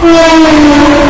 Yeah.